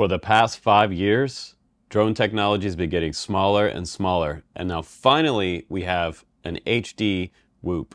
For the past five years, drone technology has been getting smaller and smaller, and now finally we have an HD Whoop.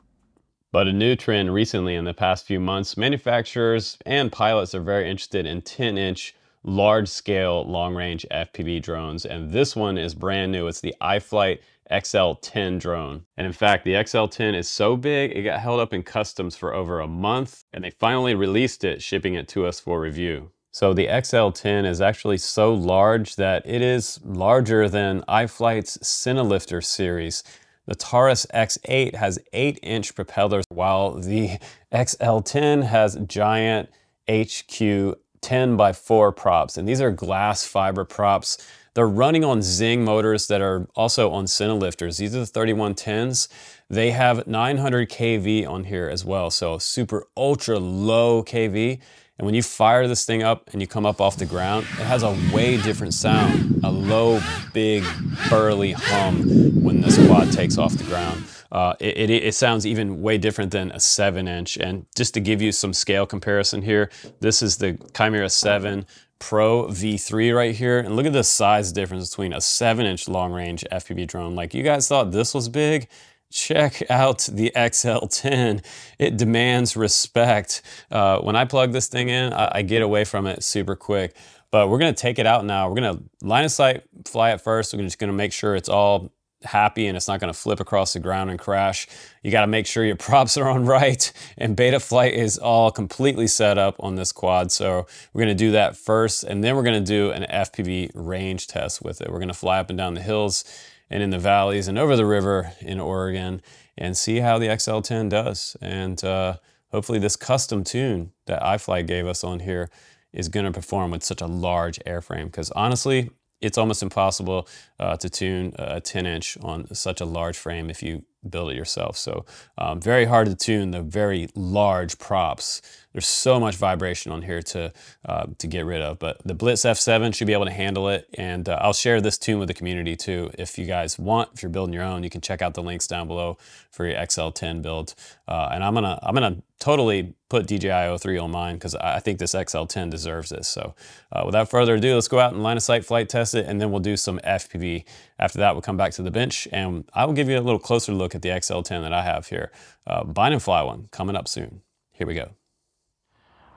But a new trend recently in the past few months, manufacturers and pilots are very interested in 10 inch large scale long range FPV drones. And this one is brand new. It's the iFlight XL10 drone. And in fact, the XL10 is so big, it got held up in customs for over a month and they finally released it, shipping it to us for review. So the XL10 is actually so large that it is larger than iFlight's Cinelifter series. The Taurus X8 has 8 inch propellers, while the XL10 has giant HQ 10 by 4 props. And these are glass fiber props. They're running on XING motors that are also on Cinelifters. These are the 3110s. They have 900 kV on here as well. So super ultra low kV. And when you fire this thing up and you come up off the ground, it has a way different sound, a low, big, burly hum when this quad takes off the ground. Uh, it, it, it, sounds even way different than a 7 inch. And just to give you some scale comparison here, this is the Chimera 7 Pro V3 right here. And look at the size difference between a 7 inch long range FPV drone. Like you guys thought this was big, check out the XL10. It demands respect. Uh, when I plug this thing in, I, I, get away from it super quick. But we're gonna take it out now. We're gonna line of sight fly it first. We're just gonna make sure it's all happy and it's not gonna flip across the ground and crash. You gotta make sure your props are on right and Betaflight is all completely set up on this quad. So we're gonna do that first and then we're gonna do an FPV range test with it. We're gonna fly up and down the hills and in the valleys and over the river in Oregon and see how the XL10 does. And uh, hopefully this custom tune that iFlight gave us on here is gonna perform with such a large airframe because honestly, it's almost impossible uh, to tune a 10 inch on such a large frame if you build it yourself. So um, very hard to tune the very large props there's so much vibration on here to, uh, to get rid of. But the Blitz F7 should be able to handle it. And uh, I'll share this tune with the community too. If you guys want, if you're building your own, you can check out the links down below for your XL10 build. Uh, and I'm gonna, I'm gonna totally put DJI O3 on mine because I think this XL10 deserves this. So uh, without further ado, let's go out and line of sight flight test it and then we'll do some FPV. After that, we'll come back to the bench and I will give you a little closer look at the XL10 that I have here. Uh, bind and fly one coming up soon. Here we go.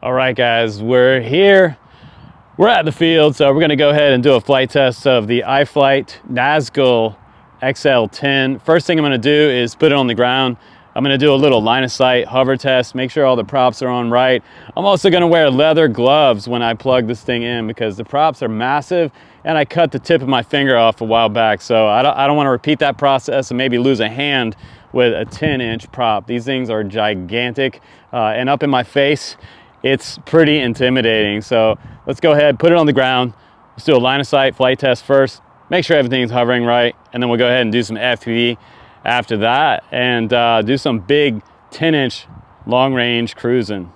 All right, guys, we're here. We're at the field, so we're gonna go ahead and do a flight test of the iFlight Nazgul XL10. First thing I'm gonna do is put it on the ground. I'm gonna do a little line of sight hover test, make sure all the props are on right. I'm also gonna wear leather gloves when I plug this thing in because the props are massive and I cut the tip of my finger off a while back. So I don't, I don't wanna repeat that process and maybe lose a hand with a 10 inch prop. These things are gigantic uh, and up in my face it's pretty intimidating. So let's go ahead, put it on the ground. Let's do a line of sight flight test first. Make sure everything's hovering right. And then we'll go ahead and do some FPV after that and uh, do some big 10 inch long range cruising.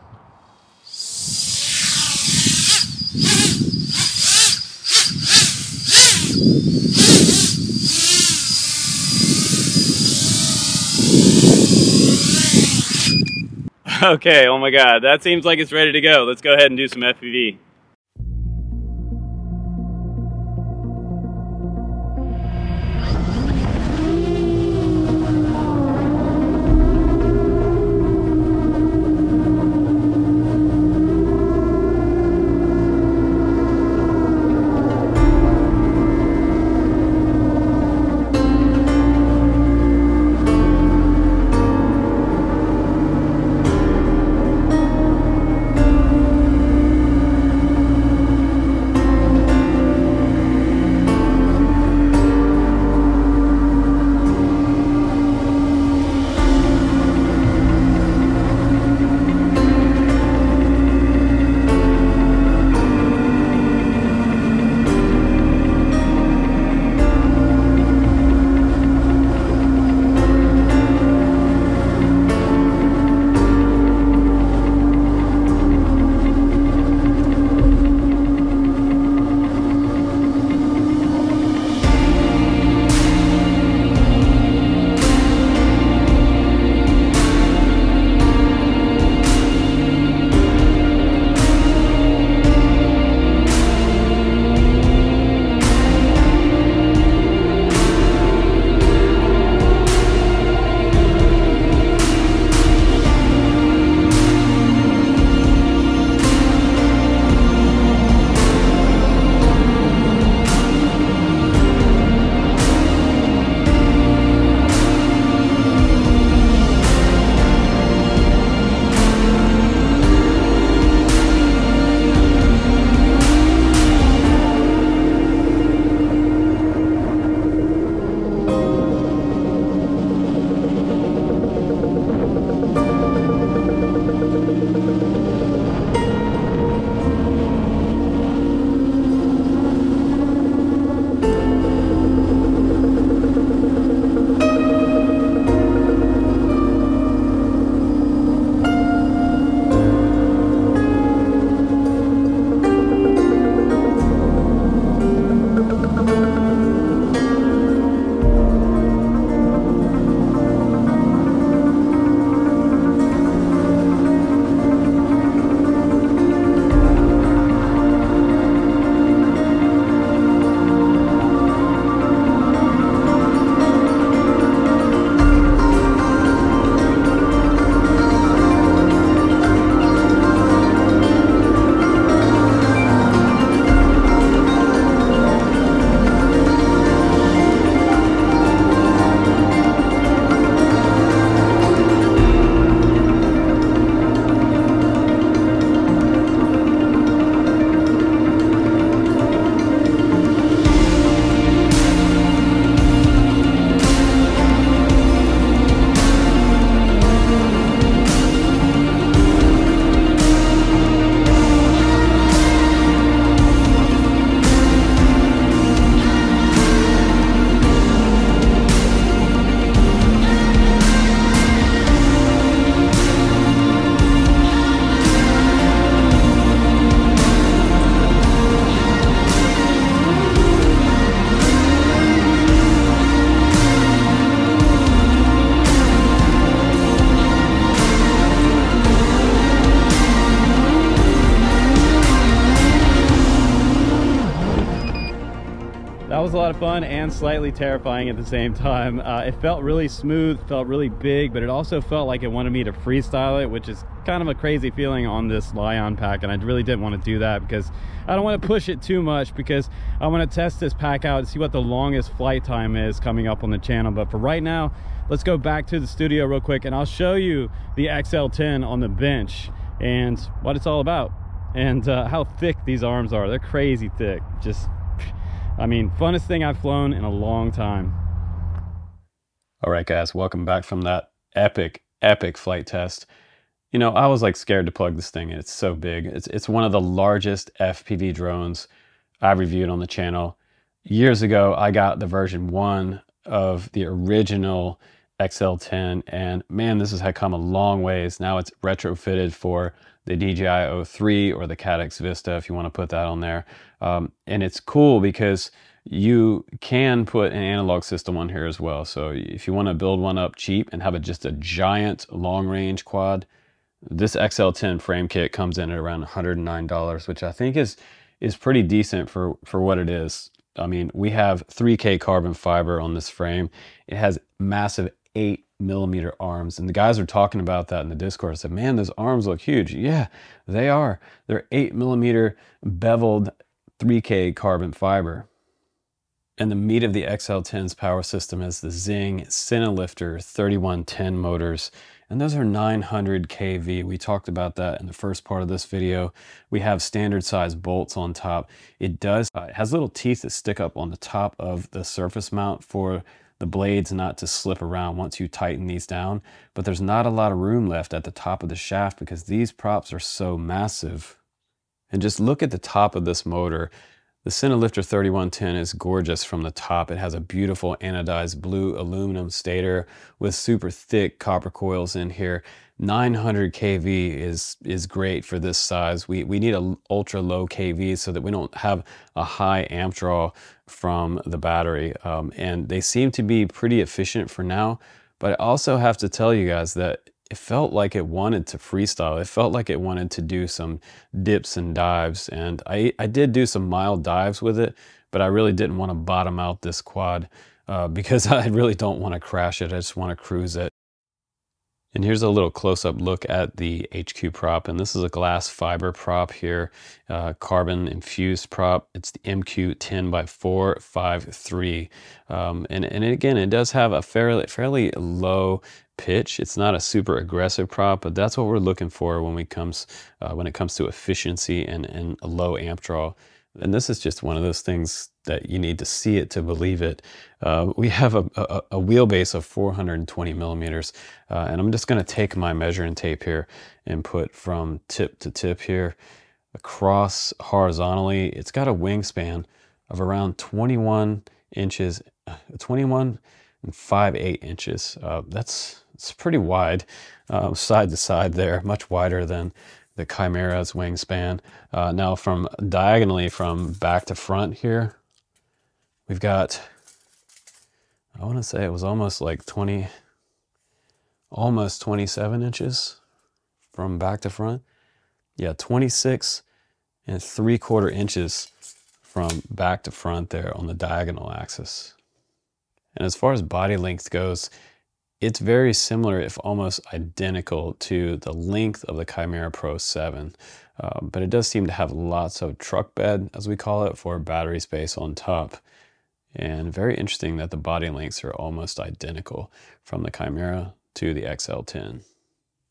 Okay, oh my god, that seems like it's ready to go. Let's go ahead and do some FPV. Fun and slightly terrifying at the same time. Uh, it felt really smooth, felt really big, but it also felt like it wanted me to freestyle it, which is kind of a crazy feeling on this Li-Ion pack. And I really didn't want to do that because I don't want to push it too much because I want to test this pack out and see what the longest flight time is coming up on the channel. But for right now, let's go back to the studio real quick and I'll show you the XL10 on the bench and what it's all about and uh, how thick these arms are. They're crazy thick. Just I mean, funnest thing I've flown in a long time. All right, guys, welcome back from that epic, epic flight test. You know, I was like scared to plug this thing in. It's so big. It's, it's one of the largest FPV drones I've reviewed on the channel. Years ago, I got the version one of the original XL10, and man, this has come a long ways. Now it's retrofitted for the DJI O3 or the Caddx Vista, if you want to put that on there. Um, and it's cool because you can put an analog system on here as well. So if you want to build one up cheap and have a, just a giant long range quad, this XL10 frame kit comes in at around $109, which I think is is pretty decent for, for what it is. I mean, we have 3K carbon fiber on this frame. It has massive 8 millimeter arms. And the guys are talking about that in the Discord. I said, man, those arms look huge. Yeah, they are. They're 8 millimeter beveled 3K carbon fiber. And the meat of the XL10's power system is the XING Cinelifter 3110 motors. And those are 900 kV. We talked about that in the first part of this video. We have standard size bolts on top. It does, uh, it has little teeth that stick up on the top of the surface mount for the blades not to slip around once you tighten these down, but there's not a lot of room left at the top of the shaft because these props are so massive. And just look at the top of this motor. The Cinelifter 3110 is gorgeous from the top. It has a beautiful anodized blue aluminum stator with super thick copper coils in here. 900 kV is is great for this size. We, we need a ultra low kV so that we don't have a high amp draw from the battery. Um, and they seem to be pretty efficient for now. But I also have to tell you guys that it felt like it wanted to freestyle. It felt like it wanted to do some dips and dives. And I, I did do some mild dives with it, but I really didn't want to bottom out this quad uh, because I really don't want to crash it. I just want to cruise it. And here's a little close-up look at the HQ prop. And this is a glass fiber prop here, uh, carbon infused prop. It's the MQ10 by 453. Um, and, and again, it does have a fairly, fairly low pitch. It's not a super aggressive prop, but that's what we're looking for when we comes uh, when it comes to efficiency and, and a low amp draw. And this is just one of those things that you need to see it to believe it. Uh, we have a, a, a, wheelbase of 420 millimeters, uh, and I'm just going to take my measuring tape here and put from tip to tip here across horizontally. It's got a wingspan of around 21 inches, 21 and 5 8 inches. Uh, that's it's pretty wide, uh, side to side there, much wider than the Chimera's wingspan. Uh, now from diagonally from back to front here, we've got, I want to say it was almost like 20, almost 27 inches from back to front. Yeah, 26 and three quarter inches from back to front there on the diagonal axis. And as far as body length goes, it's very similar, if almost identical, to the length of the Chimera Pro 7, uh, but it does seem to have lots of truck bed, as we call it, for battery space on top. And very interesting that the body lengths are almost identical from the Chimera to the XL10.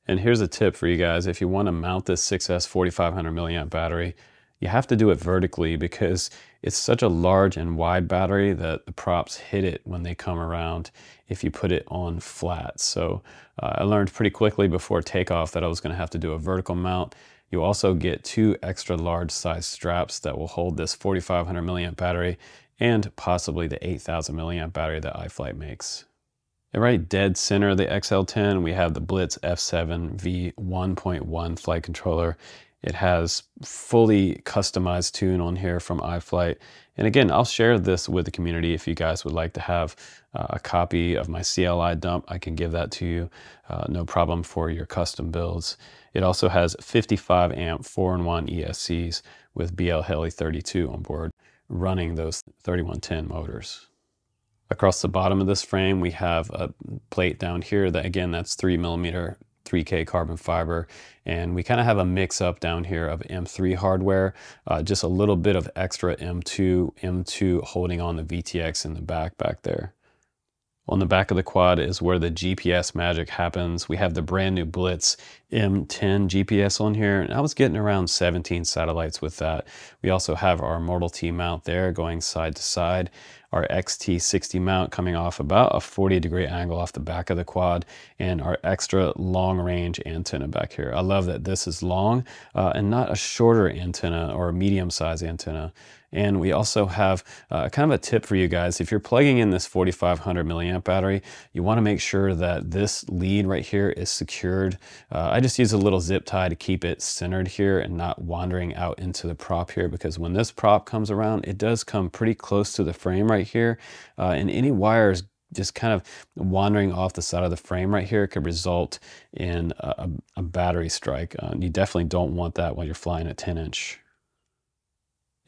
And here's a tip for you guys. If you want to mount this 6S 4500 milliamp battery, you have to do it vertically because it's such a large and wide battery that the props hit it when they come around if you put it on flat. So uh, I learned pretty quickly before takeoff that I was going to have to do a vertical mount. You also get two extra large size straps that will hold this 4500 milliamp battery and possibly the 8000 milliamp battery that iFlight makes. And right dead center of the XL10, we have the Blitz F7 V1.1 flight controller. It has fully customized tune on here from iFlight. And again, I'll share this with the community if you guys would like to have uh, a copy of my CLI dump. I can give that to you, uh, no problem for your custom builds. It also has 55 amp 4-in-1 ESCs with BLHeli 32 on board. running those 3110 motors. Across the bottom of this frame, we have a plate down here that again, that's three millimeter 3K carbon fiber. And we kind of have a mix up down here of M3 hardware, uh, just a little bit of extra M2, M2 holding on the VTX in the back back there. On the back of the quad is where the GPS magic happens. We have the brand new Blitz M10 GPS on here, and I was getting around 17 satellites with that. We also have our Mortal T mount there going side to side our XT60 mount coming off about a 40 degree angle off the back of the quad and our extra long range antenna back here. I love that this is long uh, and not a shorter antenna or a medium size antenna. And we also have uh, kind of a tip for you guys. If you're plugging in this 4500 milliamp battery, you want to make sure that this lead right here is secured. Uh, I just use a little zip tie to keep it centered here and not wandering out into the prop here because when this prop comes around, it does come pretty close to the frame right here. Uh, and any wires just kind of wandering off the side of the frame right here could result in a, a battery strike. Uh, you definitely don't want that when you're flying a 10 inch.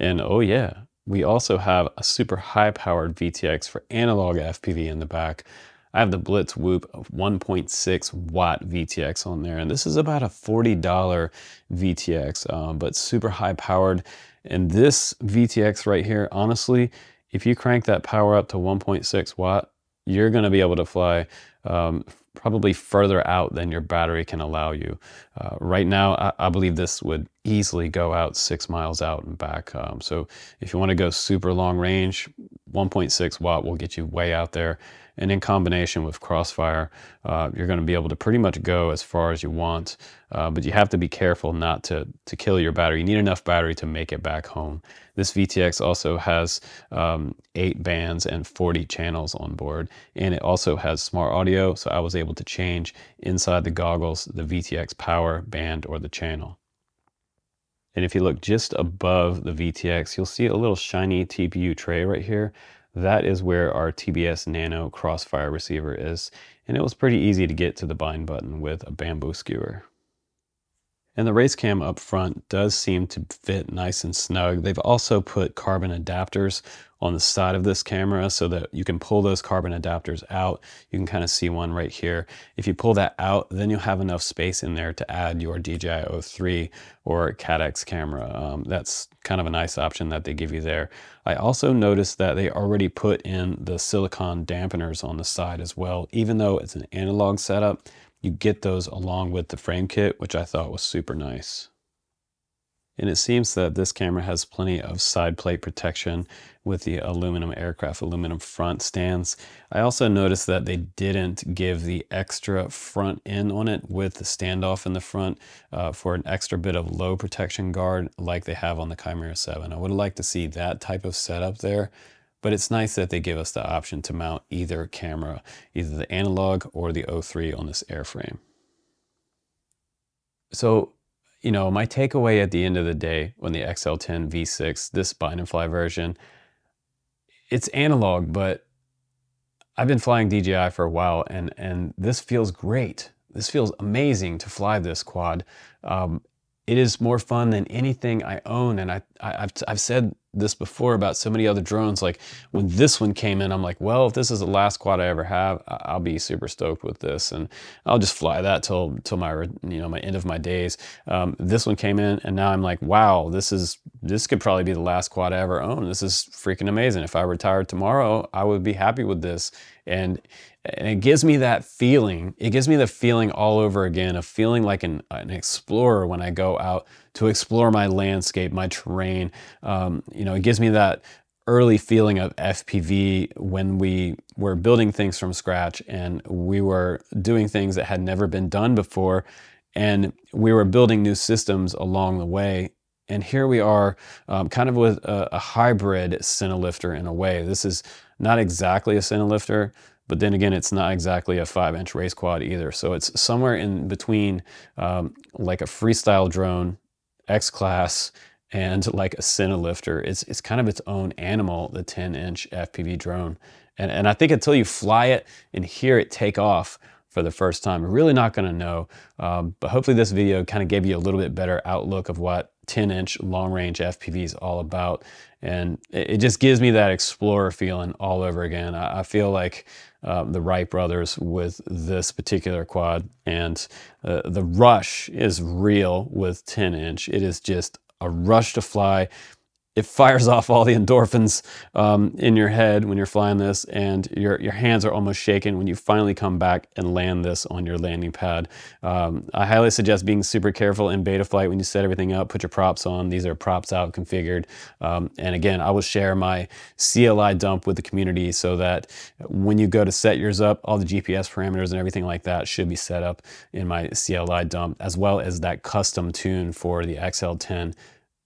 And oh yeah, we also have a super high powered VTX for analog FPV in the back. I have the Blitz Whoop 1.6 watt VTX on there, and this is about a $40 VTX, um, but super high powered. And this VTX right here, honestly, if you crank that power up to 1.6 watt, you're to be able to fly um, probably further out than your battery can allow you. Uh, right now, I, I, believe this would easily go out six miles out and back. Um, so if you want to go super long range, 1.6 watt will get you way out there. And in combination with Crossfire, uh, you're going to be able to pretty much go as far as you want. Uh, but you have to be careful not to, to kill your battery. You need enough battery to make it back home. This VTX also has um, eight bands and 40 channels on board. And it also has smart audio. So I was able to change inside the goggles the VTX power, band, or the channel. And if you look just above the VTX, you'll see a little shiny TPU tray right here. That is where our TBS Nano Crossfire receiver is, and it was pretty easy to get to the bind button with a bamboo skewer. And the race cam up front does seem to fit nice and snug. They've also put carbon adapters on the side of this camera so that you can pull those carbon adapters out. You can kind of see one right here. If you pull that out, then you'll have enough space in there to add your DJI O3 or Caddx camera. Um, that's kind of a nice option that they give you there. I also noticed that they already put in the silicon dampeners on the side as well. Even though it's an analog setup, you get those along with the frame kit, which I thought was super nice. And it seems that this camera has plenty of side plate protection with the aluminum aircraft aluminum front stands. I also noticed that they didn't give the extra front end on it with the standoff in the front uh, for an extra bit of low protection guard like they have on the Chimera 7. I would like to see that type of setup there but it's nice that they give us the option to mount either camera, either the analog or the O3 on this airframe. So, you know, my takeaway at the end of the day when the XL10 V6, this bind and fly version, it's analog, but I've been flying DJI for a while and, and this feels great. This feels amazing to fly this quad. Um, it is more fun than anything I own. And I, I, have I've said this before about so many other drones. Like when this one came in, I'm like, well, if this is the last quad I ever have, I'll be super stoked with this, and I'll just fly that till till my you know my end of my days. Um, this one came in, and now I'm like, wow, this is this could probably be the last quad I ever own. This is freaking amazing. If I retired tomorrow, I would be happy with this, and and it gives me that feeling. It gives me the feeling all over again of feeling like an, an explorer when I go out to explore my landscape, my terrain. Um, you know, it gives me that early feeling of FPV when we were building things from scratch and we were doing things that had never been done before. And we were building new systems along the way. And here we are, um, kind of with a, a hybrid Cinelifter in a way. This is not exactly a Cinelifter, but then again, it's not exactly a five inch race quad either. So it's somewhere in between um, like a freestyle drone, X class, and like a Cinelifter. It's, it's kind of its own animal, the 10 inch FPV drone. And, and I think until you fly it and hear it take off for the first time, really not going to know. Um, but hopefully this video kind of gave you a little bit better outlook of what 10 inch long range FPV is all about. And it, just gives me that explorer feeling all over again. I, feel like uh, the Wright brothers with this particular quad and uh, the rush is real with 10 inch. It is just a rush to fly it fires off all the endorphins um, in your head when you're flying this, and your, your hands are almost shaking when you finally come back and land this on your landing pad. Um, I highly suggest being super careful in Betaflight when you set everything up, put your props on. These are props out configured. Um, and again, I will share my CLI dump with the community so that when you go to set yours up, all the GPS parameters and everything like that should be set up in my CLI dump, as well as that custom tune for the XL10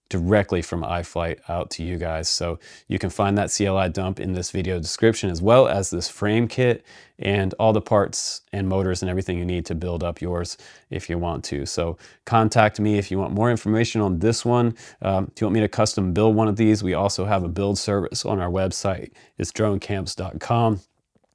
directly from iFlight out to you guys. So you can find that CLI dump in this video description as well as this frame kit and all the parts and motors and everything you need to build up yours if you want to. So contact me if you want more information on this one. Um, if you want me to custom build one of these, we also have a build service on our website. It's dronecamps.com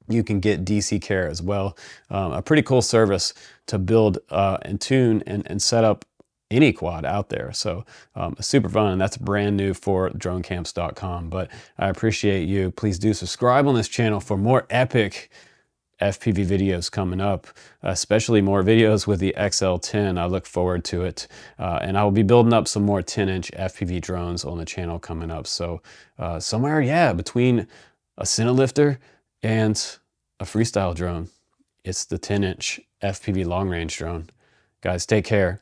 you can get DC Care as well. Um, a pretty cool service to build uh, and tune and, and set up any quad out there. So um, super fun. And that's brand new for dronecamps.com. But I appreciate you. Please do subscribe on this channel for more epic FPV videos coming up, especially more videos with the XL10. I look forward to it. Uh, and I will be building up some more 10 inch FPV drones on the channel coming up. So uh, somewhere, yeah, between a Cinelifter and a freestyle drone, it's the 10 inch FPV long range drone. Guys, take care